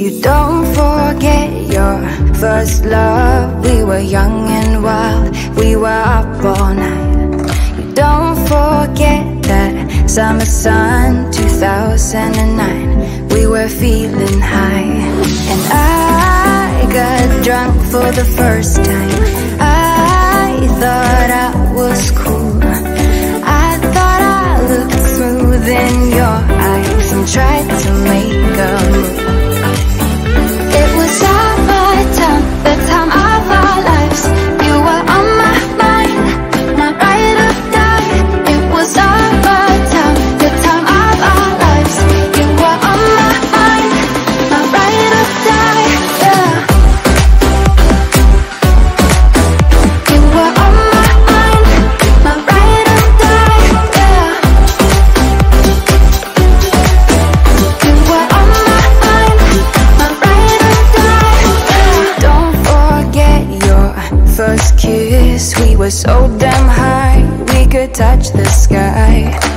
You don't forget your first love. We were young and wild, we were up all night. You don't forget that summer sun 2009 We were feeling high. And I got drunk for the first time. I first kiss. We were so damn high, we could touch the sky.